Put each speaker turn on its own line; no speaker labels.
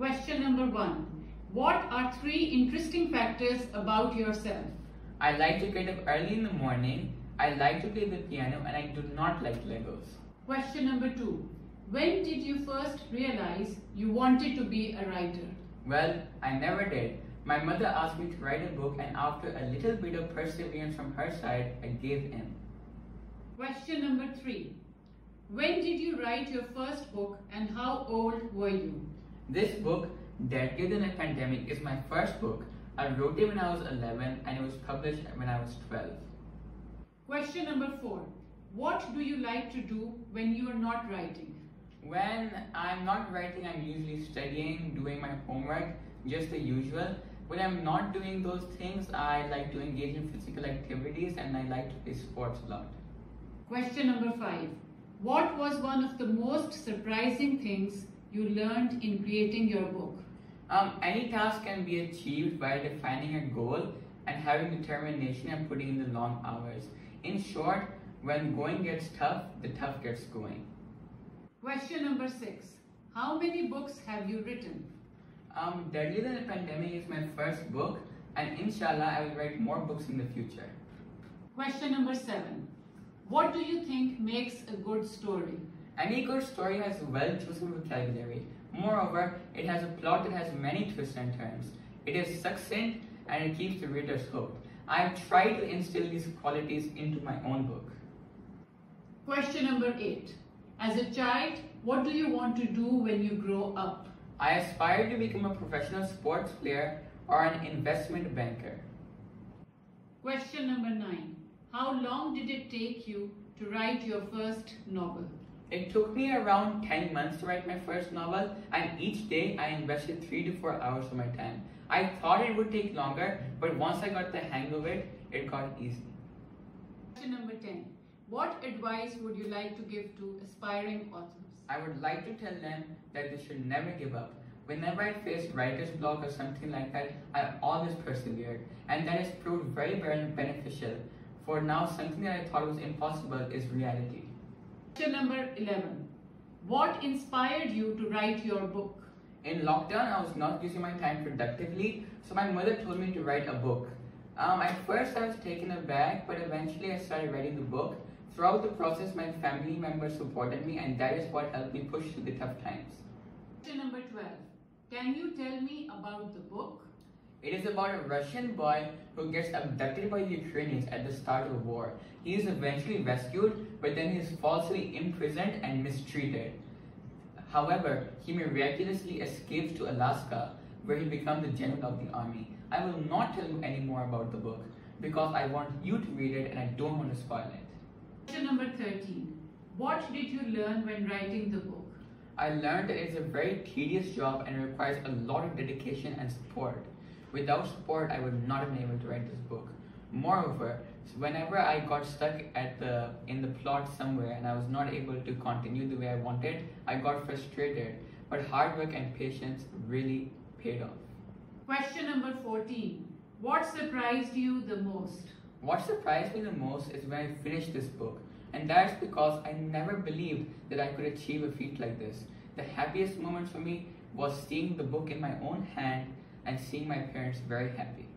Question number one. What are three interesting factors about yourself?
I like to get up early in the morning. I like to play the piano and I do not like Legos.
Question number two. When did you first realize you wanted to be a writer?
Well, I never did. My mother asked me to write a book and after a little bit of perseverance from her side, I gave in.
Question number three. When did you write your first book and how old were you?
This book, Deadlier Than a Pandemic, is my first book. I wrote it when I was 11 and it was published when I was 12.
Question number four. What do you like to do when you are not writing?
When I'm not writing, I'm usually studying, doing my homework, just the usual. When I'm not doing those things, I like to engage in physical activities and I like to play sports a lot.
Question number five. What was one of the most surprising things you learned in creating your book?
Um, any task can be achieved by defining a goal and having determination and putting in the long hours. In short, when going gets tough, the tough gets going.
Question number six. How many books have you written?
Um, Deadlier Than a Pandemic is my first book, and inshallah, I will write more books in the future.
Question number seven. What do you think makes a good story?
Any good story has a well-chosen vocabulary. Moreover, it has a plot that has many twists and turns. It is succinct and it keeps the readers hooked. I have tried to instill these qualities into my own book.
Question number eight. As a child, what do you want to do when you grow up?
I aspire to become a professional sports player or an investment banker.
Question number nine. How long did it take you to write your first novel?
It took me around 10 months to write my first novel, and each day I invested 3 to 4 hours of my time. I thought it would take longer, but once I got the hang of it, it got easy.
Question number 10. What advice would you like to give to aspiring authors?
I would like to tell them that they should never give up. Whenever I faced writer's block or something like that, I always persevered, and that has proved very, very beneficial. For now, something that I thought was impossible is reality.
Question number 11. What inspired you to write your book?
In lockdown, I was not using my time productively, so my mother told me to write a book. Um, at first, I was taken aback, but eventually I started writing the book. Throughout the process, my family members supported me, and that is what helped me push through the tough times.
Question number 12. Can you tell me about the book?
It is about a Russian boy who gets abducted by the Ukrainians at the start of the war. He is eventually rescued, but then he is falsely imprisoned and mistreated. However, he miraculously escapes to Alaska, where he becomes the general of the army. I will not tell you any more about the book because I want you to read it and I don't want to spoil it.
Question number 13. What did you learn when writing the book?
I learned that it's a very tedious job and requires a lot of dedication and support. Without support, I would not have been able to write this book. Moreover, whenever I got stuck at the in the plot somewhere and I was not able to continue the way I wanted, I got frustrated. But hard work and patience really paid off.
Question number 14. What surprised you the most?
What surprised me the most is when I finished this book, and that's because I never believed that I could achieve a feat like this. The happiest moment for me was seeing the book in my own hand and seeing my parents very happy.